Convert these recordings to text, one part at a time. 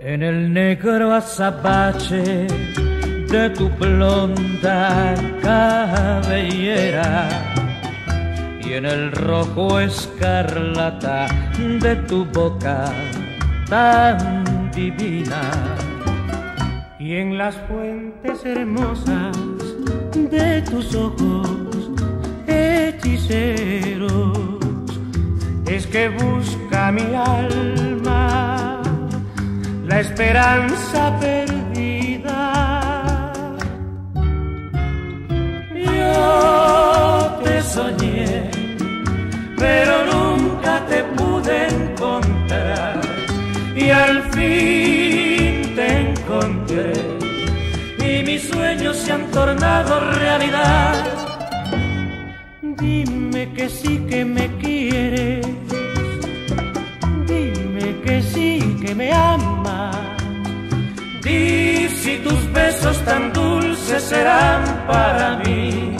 En el negro azabache de tu blonda cabellera y en el rojo escarlata de tu boca tan divina y en las fuentes hermosas de tus ojos hechiceros es que busca mi alma la esperanza perdida. Se han tornado realidad. Dime que sí que me quieres, dime que sí que me amas. Di si tus besos tan dulces serán para mí.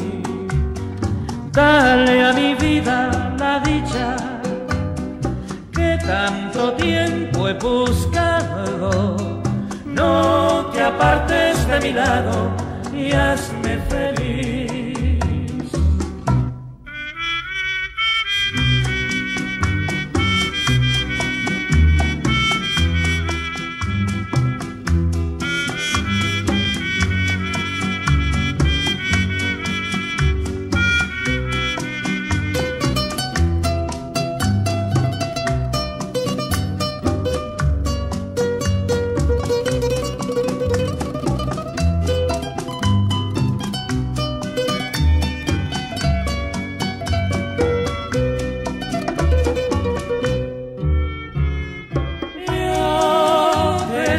Dale a mi vida la dicha que tanto tiempo he buscado. No te apartes de mi lado y hazme feliz.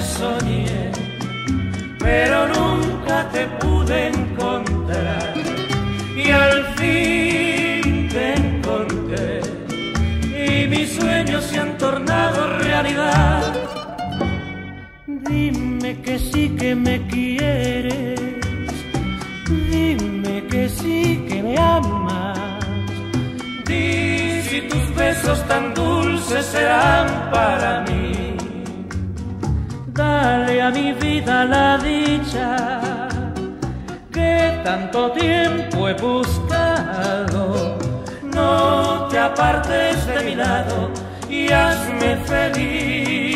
Soñé, pero nunca te pude encontrar. Y al fin te encontré, y mis sueños se han tornado realidad. Dime que sí que me quieres, dime que sí que me amas. Di si tus besos tan dulces serán para mí. Mi vida la dicha que tanto tiempo he buscado. No te apartes de mi lado y hazme feliz.